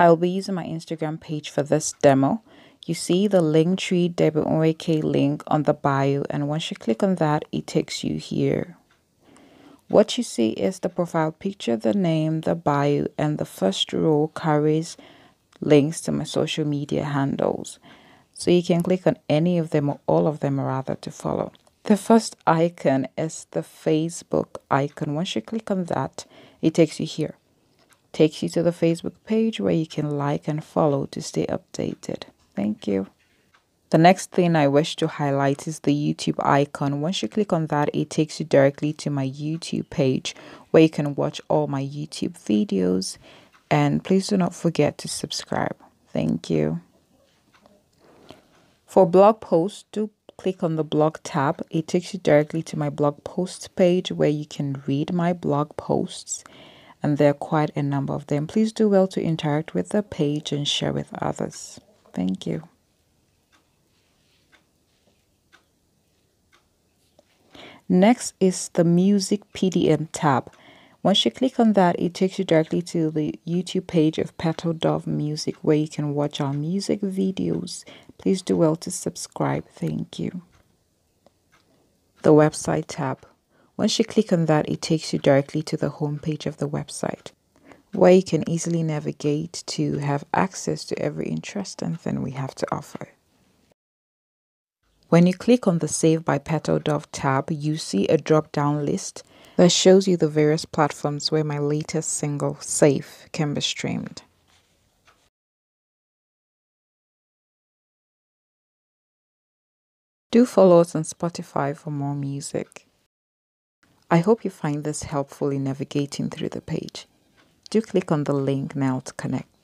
I'll be using my Instagram page for this demo. You see the Linktree Nwaeke link on the bio and once you click on that, it takes you here. What you see is the profile picture, the name, the bio, and the first row carries links to my social media handles. So you can click on any of them or all of them rather to follow. The first icon is the Facebook icon. Once you click on that, it takes you here takes you to the Facebook page where you can like and follow to stay updated. Thank you. The next thing I wish to highlight is the YouTube icon. Once you click on that, it takes you directly to my YouTube page where you can watch all my YouTube videos. And please do not forget to subscribe. Thank you. For blog posts, do click on the blog tab. It takes you directly to my blog posts page where you can read my blog posts and there are quite a number of them. Please do well to interact with the page and share with others. Thank you. Next is the Music PDM tab. Once you click on that, it takes you directly to the YouTube page of Petal Dove Music where you can watch our music videos. Please do well to subscribe. Thank you. The website tab. Once you click on that, it takes you directly to the home page of the website where you can easily navigate to have access to every interesting thing we have to offer. When you click on the Save by Petal Dove tab, you see a drop down list that shows you the various platforms where my latest single, Safe, can be streamed. Do follow us on Spotify for more music. I hope you find this helpful in navigating through the page. Do click on the link now to connect.